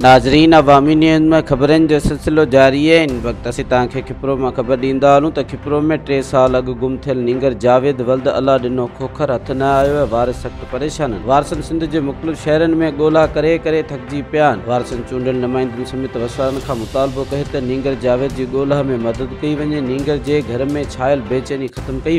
ناظرین، عوامی نیوز میں خبروں جو سلسلے جاری ہے ان وقت اسی تا کھپرو میں خبر ڈیندا ہوں تو کپرو میں ٹے سال اگ گم تھے نیگر جاوید ولد الہ ڈنو کوکھر ہتھ نہ آئے سخت پریشان سندھ کے مختلف شہروں میں گولہ کرکیا جی نمائند وسار کا مطالبہ ہے نیگر جاوید جی کی گولہ میں مدد کی نیگر کے گھر میں چھال بےچینی ختم کی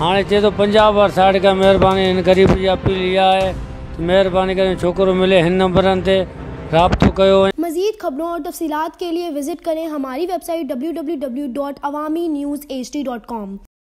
ہاں چونکہ پنجاب اور ساڑھے کا اپیل یہ ہے۔ چھوکروں ملے ان رابطہ کیو مزید خبروں اور تفصیلات کے لیے وزٹ کریں ہماری ویب سائٹ ڈبلو